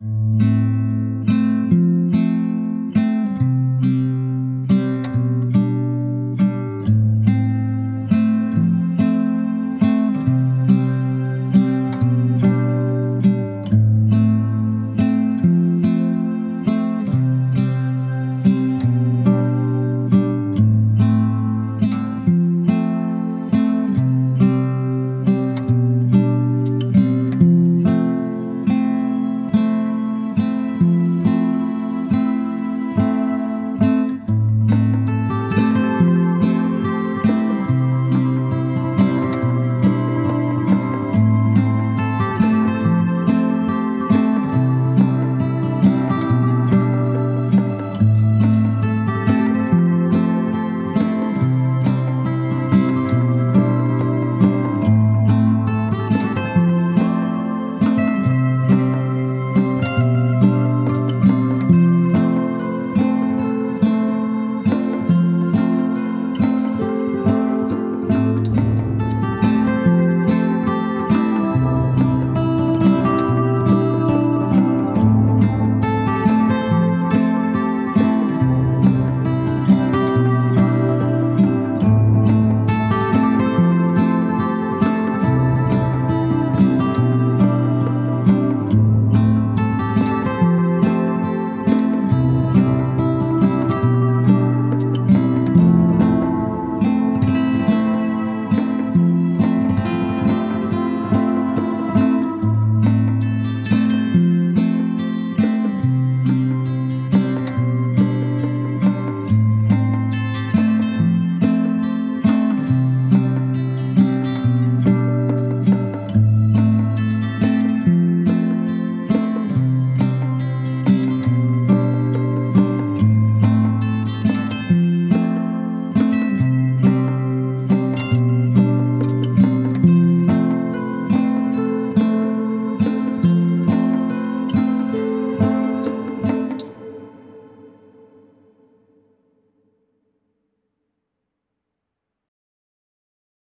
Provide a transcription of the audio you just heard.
you